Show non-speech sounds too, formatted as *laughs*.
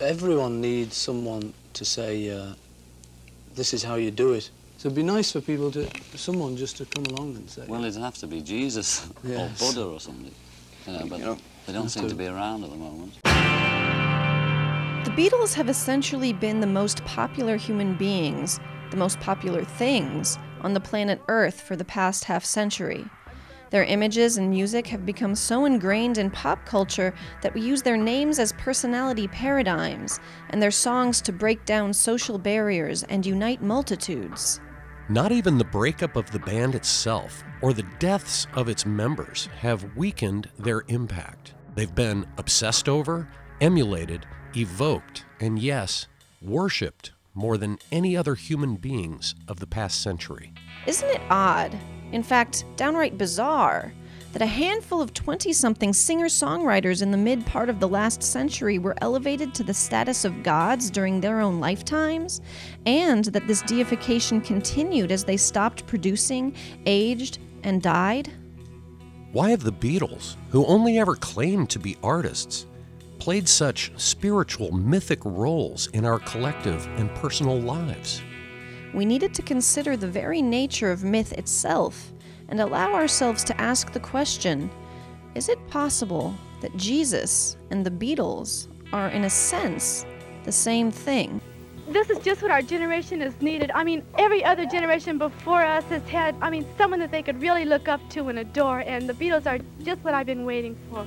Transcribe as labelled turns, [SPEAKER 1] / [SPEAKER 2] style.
[SPEAKER 1] everyone needs someone to say, uh, this is how you do it. So it'd be nice for people to, someone just to come along and say.
[SPEAKER 2] Well, it'd have to be Jesus *laughs*
[SPEAKER 1] Yes.
[SPEAKER 2] or Buddha or something. You know, but
[SPEAKER 3] You know,
[SPEAKER 2] they don't seem
[SPEAKER 1] to-
[SPEAKER 2] to be around at the moment.
[SPEAKER 4] The Beatles have essentially been the most popular human beings, the most popular things, on the planet Earth for the past half century. Their images and music have become so ingrained in pop culture that we use their names as personality paradigms, and their songs to break down social barriers and unite multitudes.
[SPEAKER 5] Not even the breakup of the band itself or the deaths of its members have weakened their impact. They've been obsessed over, emulated, evoked, and yes, worshipped more than any other human beings of the past century.
[SPEAKER 4] Isn't it odd, in fact, downright bizarre, that a handful of 20 something singer songwriters in the mid part of the last century were elevated to the status of gods during their own lifetimes, and that this deification continued as they stopped producing, aged, and died?
[SPEAKER 5] Why have the Beatles, who only ever claimed to be artists, played such spiritual, mythic roles in our collective and personal lives?
[SPEAKER 4] We needed to consider the very nature of myth itself and allow ourselves to ask the question is it possible that Jesus and the Beatles are, in a sense, the same thing?
[SPEAKER 6] this is just what our generation is needed. I mean, every other generation before us has had, I mean, someone that they could really look up to and adore, and the Beatles are just what I've been waiting for.